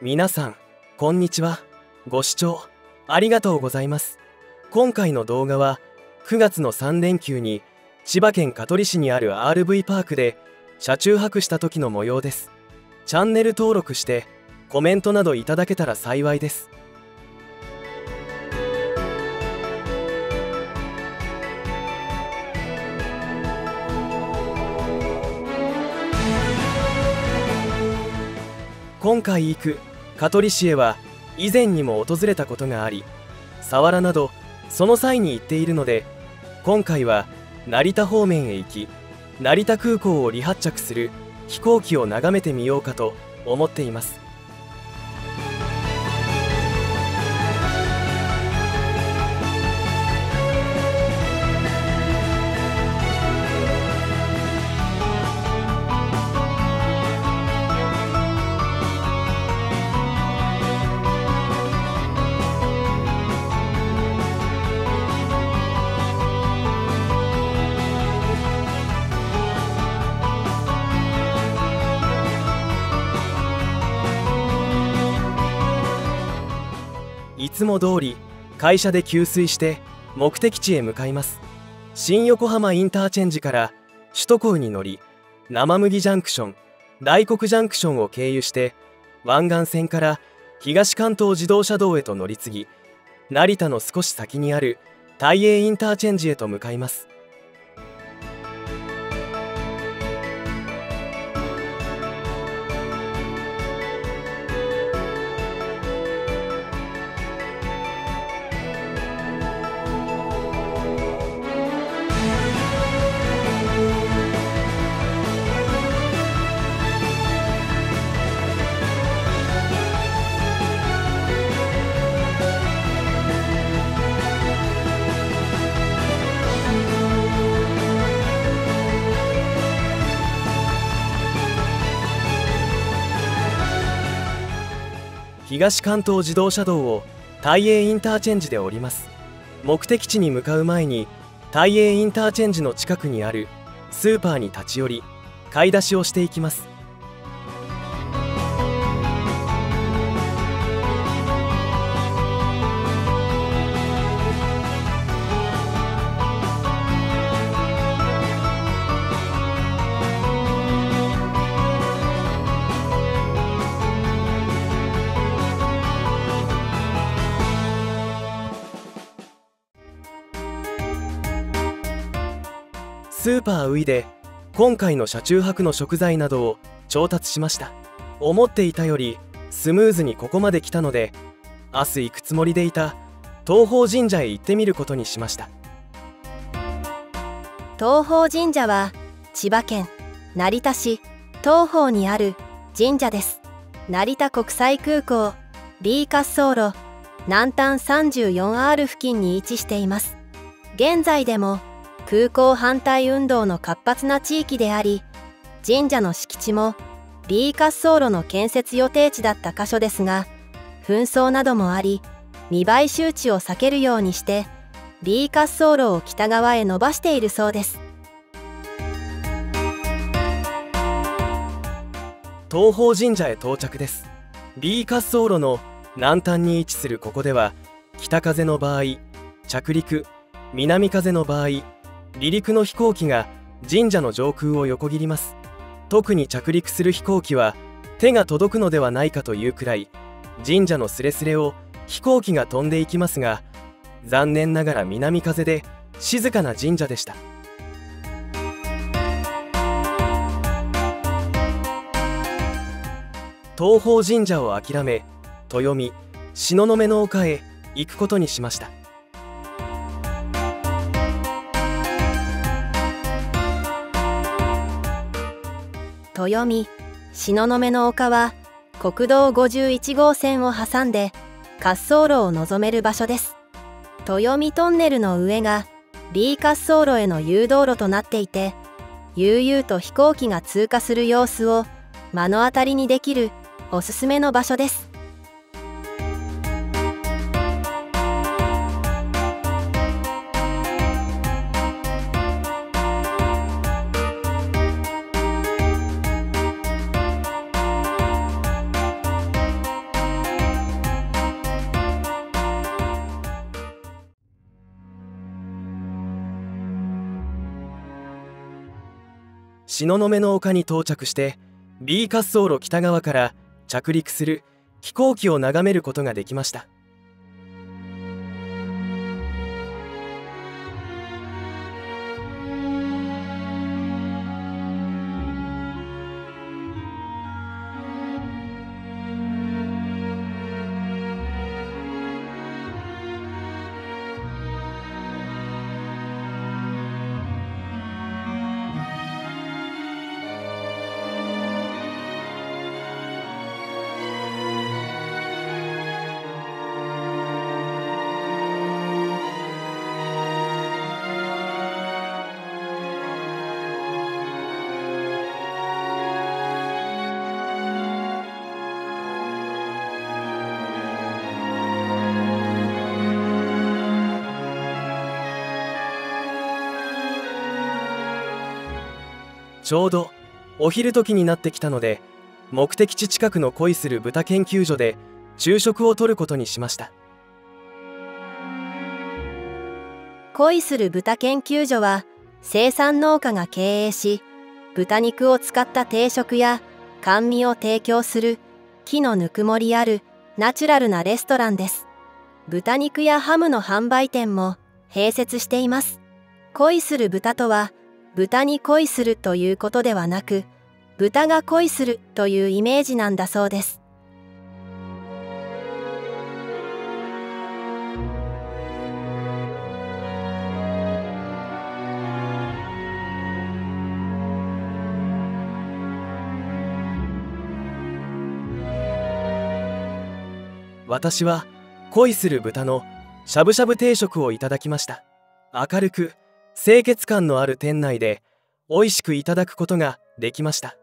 皆さんこんにちは。ご視聴ありがとうございます。今回の動画は9月の3連休に千葉県香取市にある RV パークで車中泊した時の模様です。チャンネル登録してコメントなどいただけたら幸いです。今回行く香取市へは以前にも訪れたことがあり佐原などその際に行っているので今回は成田方面へ行き成田空港を離発着する飛行機を眺めてみようかと思っています。会社で給水して目的地へ向かいます。新横浜インターチェンジから首都高に乗り生麦ジャンクション大黒ジャンクションを経由して湾岸線から東関東自動車道へと乗り継ぎ成田の少し先にある大英インターチェンジへと向かいます。東関東自動車道を大英インターチェンジで降ります。目的地に向かう前に大英インターチェンジの近くにあるスーパーに立ち寄り買い出しをしていきます。ーパーウイで今回の車中泊の食材などを調達しました。思っていたよりスムーズにここまで来たので明日行くつもりでいた東宝神社へ行ってみることにしました。東宝神社は千葉県成田市東宝にある神社です。成田国際空港 B 滑走路南端 34R 付近に位置しています。現在でも空港反対運動の活発な地域であり神社の敷地も B 滑走路の建設予定地だった箇所ですが紛争などもあり未買周知を避けるようにして B 滑走路を北側へ伸ばしているそうです。東宝神社へ到着です。B 滑走路の南端に位置するここでは北風の場合着陸南風の場合離陸の飛行機が神社の上空を横切ります。特に着陸する飛行機は手が届くのではないかというくらい神社のスレスレを飛行機が飛んでいきますが残念ながら南風で静かな神社でした。東宝神社を諦め豊見東雲の丘へ行くことにしました。豊見東雲の丘は国道51号線を挟んで滑走路を望める場所です。豊見トンネルの上が B 滑走路への誘導路となっていて悠々と飛行機が通過する様子を目の当たりにできるおすすめの場所です。東雲の丘に到着して B 滑走路北側から着陸する飛行機を眺めることができましたちょうどお昼時になってきたので目的地近くの恋する豚研究所で昼食をとることにしました。恋する豚研究所は生産農家が経営し豚肉を使った定食や甘味を提供する木のぬくもりあるナチュラルなレストランです。豚肉やハムの販売店も併設しています。恋する豚とは豚に恋するということではなく豚が恋するというイメージなんだそうです。私は恋する豚のしゃぶしゃぶ定食をいただきました。明るく清潔感のある店内で美味しくいただくことができました。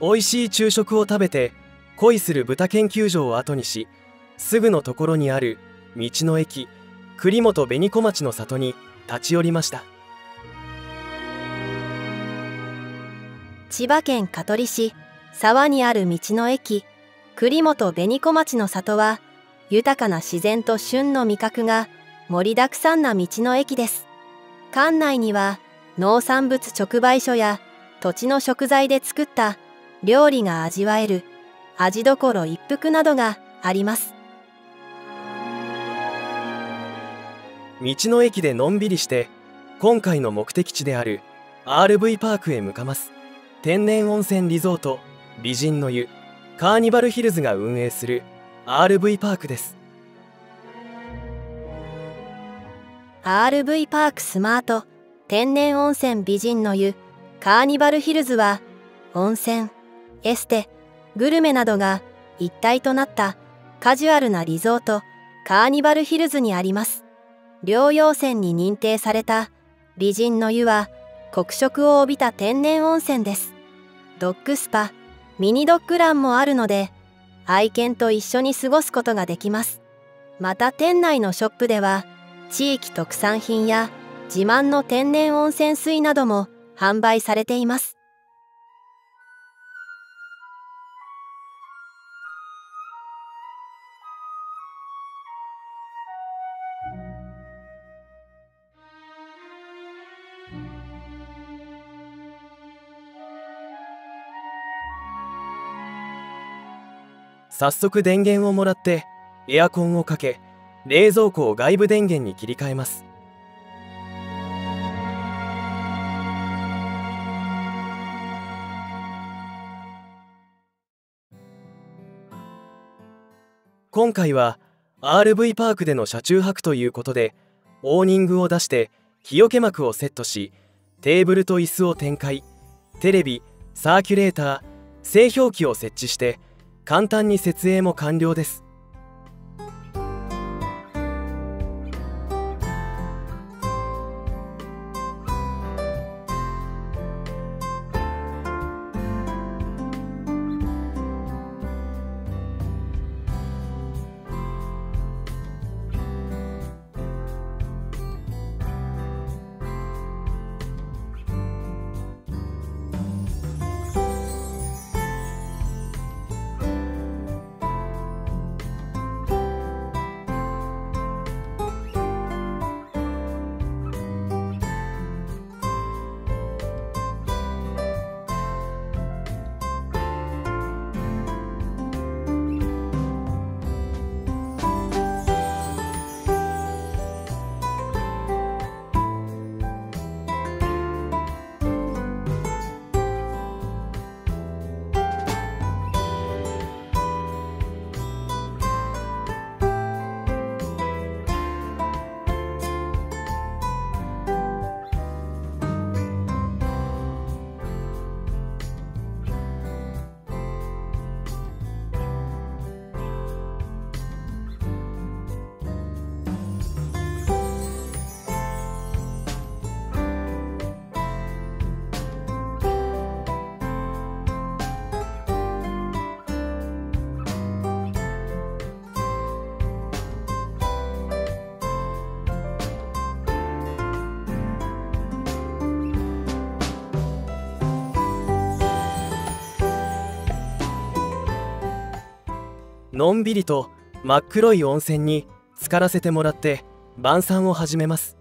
美味しい昼食を食べて恋する豚研究所を後にしすぐのところにある道の駅栗本紅小町の里に立ち寄りました。千葉県香取市沢にある道の駅栗本紅小町の里は豊かな自然と旬の味覚が盛りだくさんな道の駅です。館内には農産物直売所や土地の食材で作った料理が味わえる味どころ一服などがあります。道の駅でのんびりして今回の目的地である RV パークへ向かます。天然温泉リゾート美人の湯カーニバルヒルズが運営する RV パークです。RV パークスマート天然温泉美人の湯カーニバルヒルズは温泉エステグルメなどが一体となったカジュアルなリゾートカーニバルヒルズにあります。療養泉に認定された美人の湯は黒色を帯びた天然温泉です。ドッグスパミニドッグランもあるので愛犬と一緒に過ごすことができます。また店内のショップでは地域特産品や自慢の天然温泉水なども販売されています。早速電源をもらってエアコンをかけ冷蔵庫を外部電源に切り替えます。今回は RV パークでの車中泊ということでオーニングを出して日よけ幕をセットしテーブルと椅子を展開テレビサーキュレーター製氷機を設置して簡単に設営も完了です。のんびりと真っ黒い温泉に浸からせてもらって晩餐を始めます。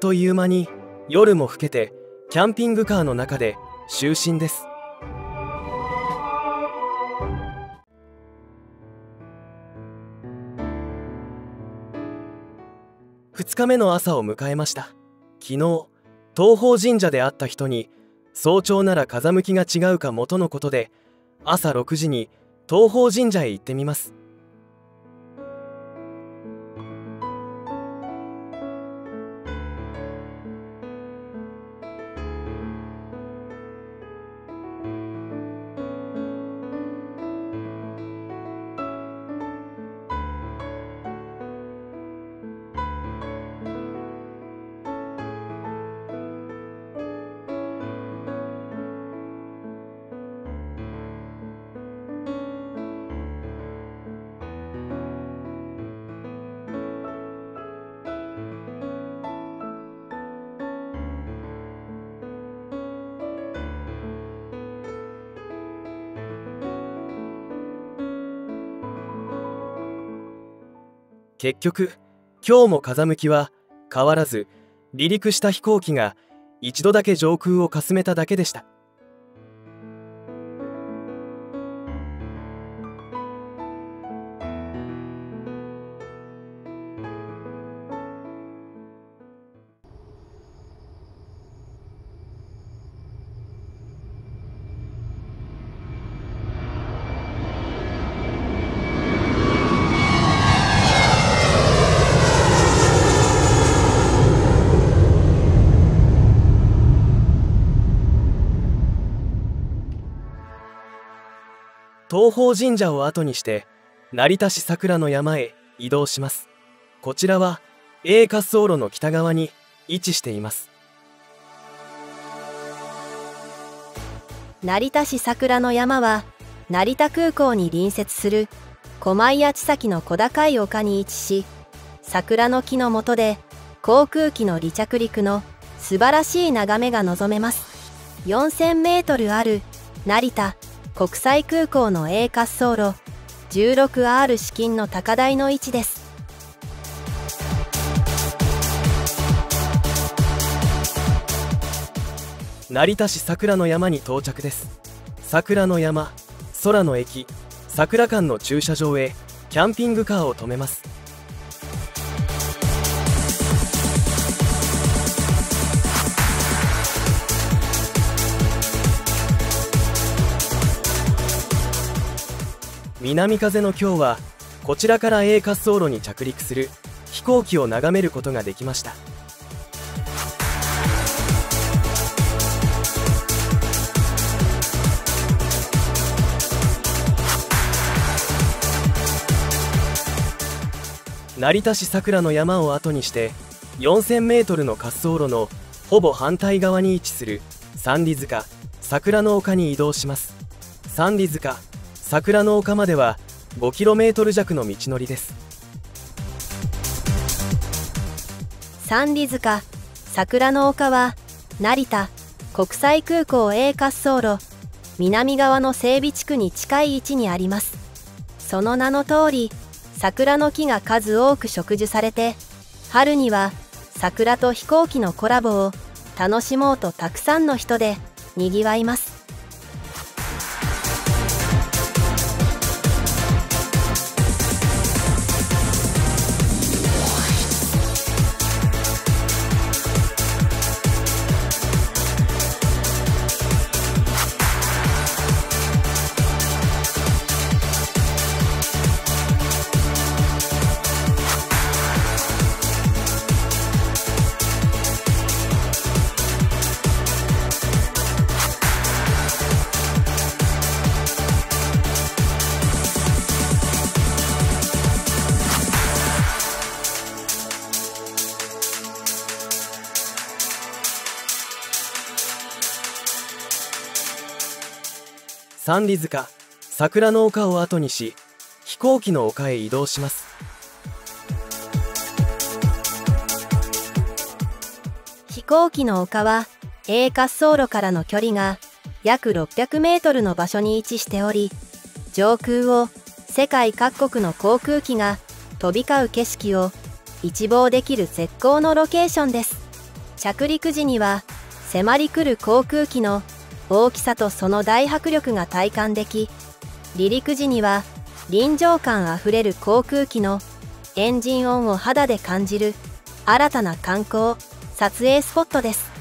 という間に夜も更けてキャンピングカーの中で就寝です。2日目の朝を迎えました。昨日東方神社で会った人に早朝なら風向きが違うかもとのことで朝6時に東方神社へ行ってみます。結局今日も風向きは変わらず離陸した飛行機が一度だけ上空をかすめただけでした。東方神社を後にして成田市桜の山へ移動します。こちらは A 滑走路の北側に位置しています。成田市桜の山は成田空港に隣接する狛江千崎の小高い丘に位置し桜の木の下で航空機の離着陸の素晴らしい眺めが望めます。4000メートルある成田。国際空港の A 滑走路 16R 資金の高台の位置です。成田市桜の山に到着です。桜の山空の駅桜館の駐車場へキャンピングカーを止めます。南風の今日はこちらから A 滑走路に着陸する飛行機を眺めることができました。成田市桜の山を後にして4000メートルの滑走路のほぼ反対側に位置する三里塚桜の丘に移動します。三里塚桜の丘までは 5km 弱の道のりです。三里塚桜の丘は成田国際空港 A 滑走路南側の整備地区に近い位置にあります。その名の通り桜の木が数多く植樹されて春には桜と飛行機のコラボを楽しもうとたくさんの人でにぎわいます。三里塚桜の丘を後にし飛行機の丘へ移動します。飛行機の丘は A 滑走路からの距離が約600メートルの場所に位置しており上空を世界各国の航空機が飛び交う景色を一望できる絶好のロケーションです。着陸時には迫り来る航空機の大きさとその大迫力が体感でき離陸時には臨場感あふれる航空機のエンジン音を肌で感じる新たな観光撮影スポットです。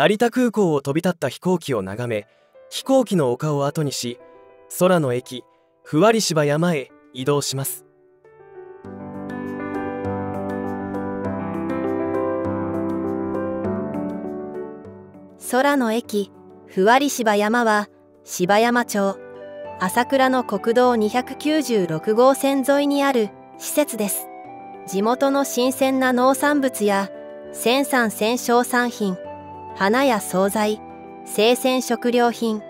成田空港を飛び立った飛行機を眺め飛行機の丘を後にし空の駅ふわり芝山へ移動します。空の駅ふわり芝山は芝山町朝倉の国道296号線沿いにある施設です。地元の新鮮な農産物や生産鮮商産品花や惣菜生鮮食料品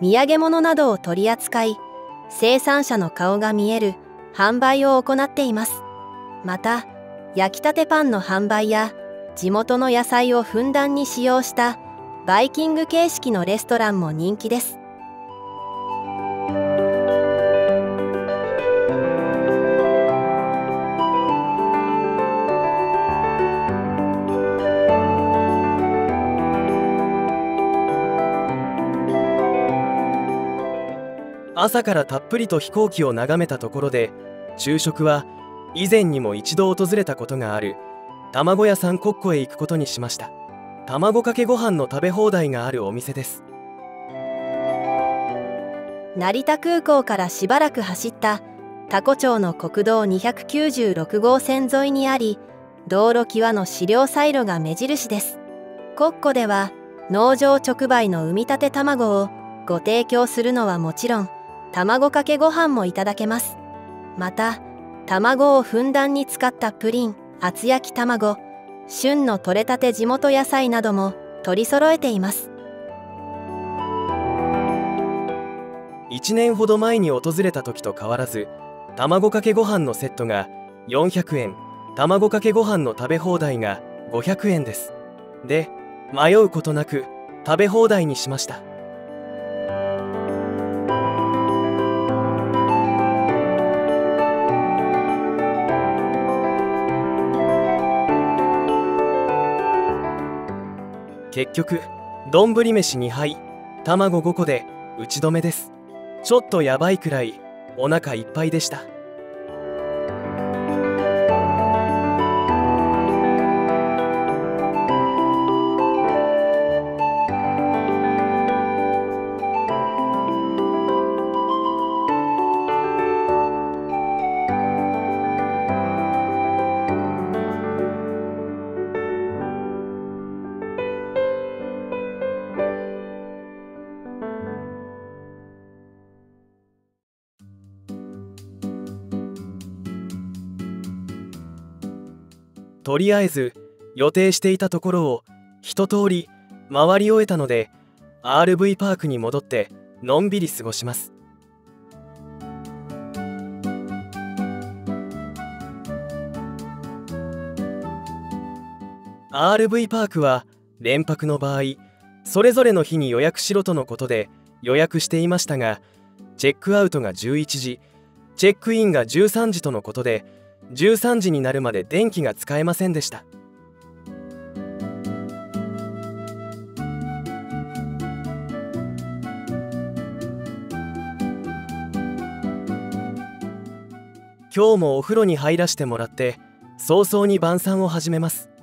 土産物などを取り扱い生産者の顔が見える販売を行っています。また焼きたてパンの販売や地元の野菜をふんだんに使用したバイキング形式のレストランも人気です。朝からたっぷりと飛行機を眺めたところで昼食は以前にも一度訪れたことがある卵屋さんコッコへ行くことにしました。卵かけご飯の食べ放題があるお店です。成田空港からしばらく走った多古町の国道296号線沿いにあり道路際の飼料サイロが目印です。コッコでは農場直売の産みたて卵をご提供するのはもちろん卵かけご飯もいただけます。また卵をふんだんに使ったプリン厚焼き卵旬の採れたて地元野菜なども取り揃えています。1年ほど前に訪れた時と変わらず卵かけご飯のセットが400円卵かけご飯の食べ放題が500円です。で迷うことなく食べ放題にしました。結局丼飯2杯卵5個で打ち止めです。ちょっとやばいくらいお腹いっぱいでした。とりあえず予定していたところを一通り回り終えたので RV パークに戻ってのんびり過ごします。RV パークは連泊の場合それぞれの日に予約しろとのことで予約していましたがチェックアウトが11時チェックインが13時とのことで13時になるまで電気が使えませんでした。今日もお風呂に入らせてもらって早々に晩餐を始めます。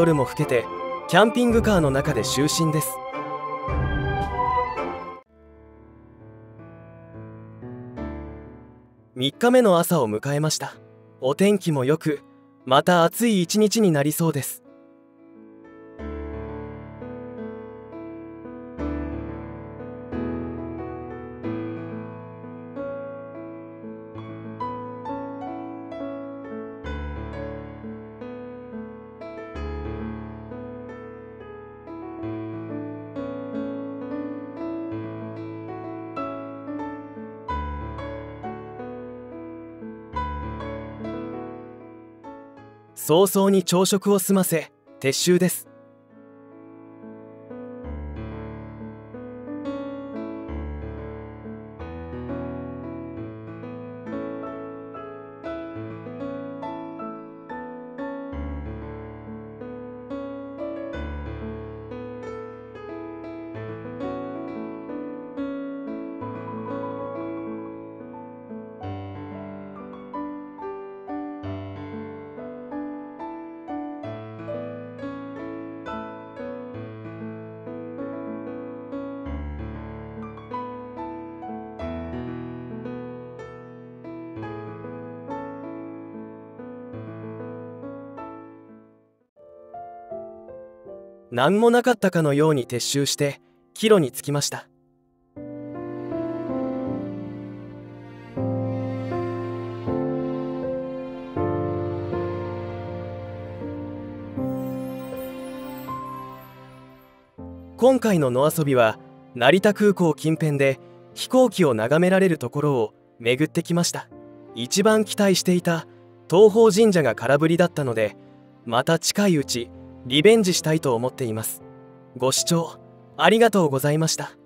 夜も更けてキャンピングカーの中で就寝です。3日目の朝を迎えました。お天気も良くまた暑い一日になりそうです。早々に朝食を済ませ撤収です。何もなかったかのように撤収して帰路に着きました。今回の野遊びは成田空港近辺で飛行機を眺められるところを巡ってきました。一番期待していた東方神社が空振りだったのでまた近いうちリベンジしたいと思っています。ご視聴ありがとうございました。